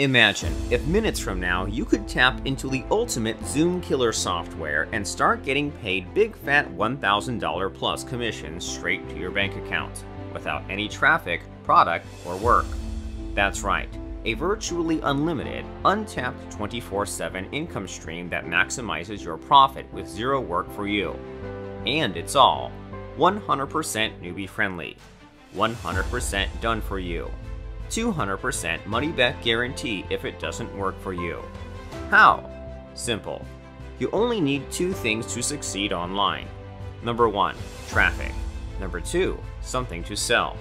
Imagine if minutes from now you could tap into the ultimate Zoom killer software and start getting paid big fat $1,000 plus commissions straight to your bank account without any traffic, product, or work. That's right, a virtually unlimited, untapped 24 7 income stream that maximizes your profit with zero work for you. And it's all 100% newbie friendly, 100% done for you. 200% money back guarantee if it doesn't work for you. How? Simple. You only need two things to succeed online. Number one, traffic. Number two, something to sell.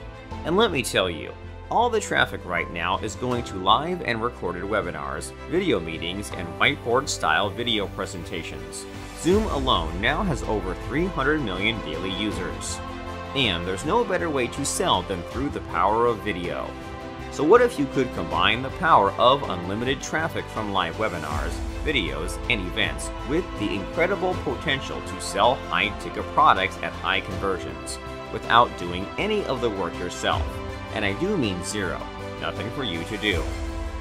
And let me tell you, all the traffic right now is going to live and recorded webinars, video meetings, and whiteboard style video presentations. Zoom alone now has over 300 million daily users. And there's no better way to sell than through the power of video. So what if you could combine the power of unlimited traffic from live webinars, videos, and events with the incredible potential to sell high-ticket products at high conversions without doing any of the work yourself? And I do mean zero, nothing for you to do.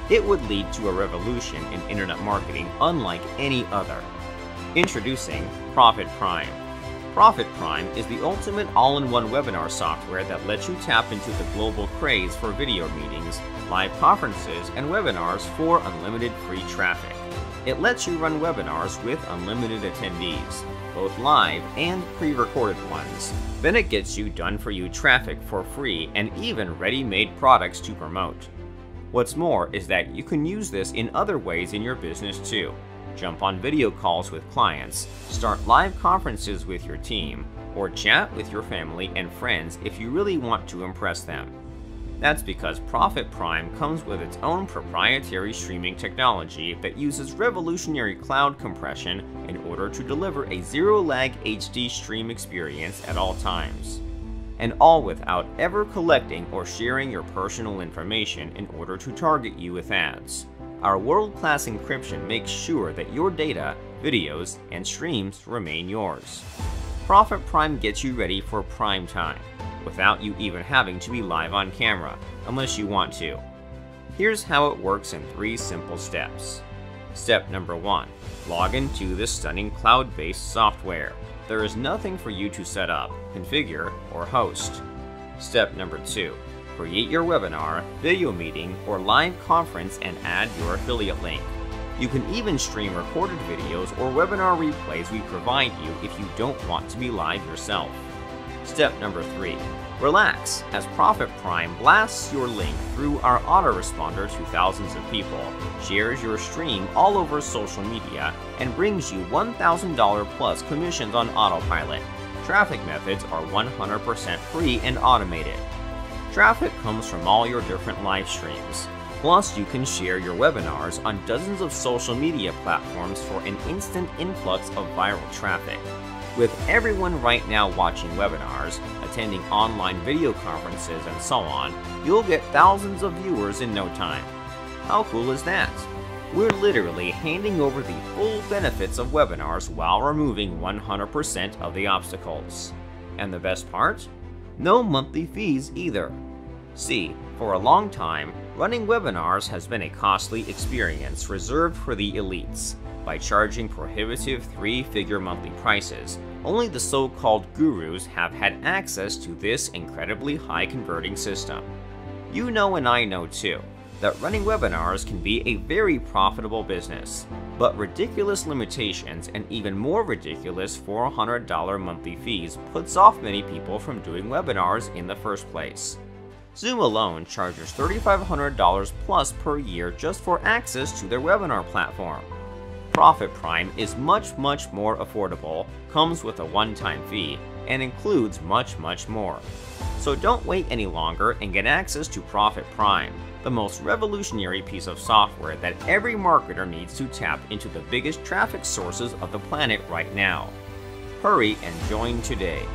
It would lead to a revolution in internet marketing unlike any other. Introducing Profit Prime. Profit Prime is the ultimate all-in-one webinar software that lets you tap into the global craze for video meetings, live conferences, and webinars for unlimited free traffic. It lets you run webinars with unlimited attendees, both live and pre-recorded ones. Then it gets you done-for-you traffic for free and even ready-made products to promote. What's more is that you can use this in other ways in your business too jump on video calls with clients, start live conferences with your team, or chat with your family and friends if you really want to impress them. That's because Profit Prime comes with its own proprietary streaming technology that uses revolutionary cloud compression in order to deliver a zero-lag HD stream experience at all times. And all without ever collecting or sharing your personal information in order to target you with ads. Our world-class encryption makes sure that your data, videos, and streams remain yours. Profit Prime gets you ready for prime time, without you even having to be live on camera, unless you want to. Here's how it works in three simple steps. Step number one, log into this stunning cloud-based software. There is nothing for you to set up, configure, or host. Step number two, create your webinar, video meeting, or live conference and add your affiliate link. You can even stream recorded videos or webinar replays we provide you if you don't want to be live yourself. Step number 3. Relax, as Profit Prime blasts your link through our autoresponder to thousands of people, shares your stream all over social media, and brings you $1,000 plus commissions on autopilot. Traffic methods are 100% free and automated. Traffic comes from all your different live streams. Plus, you can share your webinars on dozens of social media platforms for an instant influx of viral traffic. With everyone right now watching webinars, attending online video conferences, and so on, you'll get thousands of viewers in no time. How cool is that? We're literally handing over the full benefits of webinars while removing 100% of the obstacles. And the best part? No monthly fees either. See, for a long time, running webinars has been a costly experience reserved for the elites. By charging prohibitive three-figure monthly prices, only the so-called gurus have had access to this incredibly high-converting system. You know and I know too, that running webinars can be a very profitable business, but ridiculous limitations and even more ridiculous $400 monthly fees puts off many people from doing webinars in the first place. Zoom alone charges $3,500 plus per year just for access to their webinar platform. Profit Prime is much, much more affordable, comes with a one-time fee, and includes much, much more. So don't wait any longer and get access to Profit Prime, the most revolutionary piece of software that every marketer needs to tap into the biggest traffic sources of the planet right now. Hurry and join today.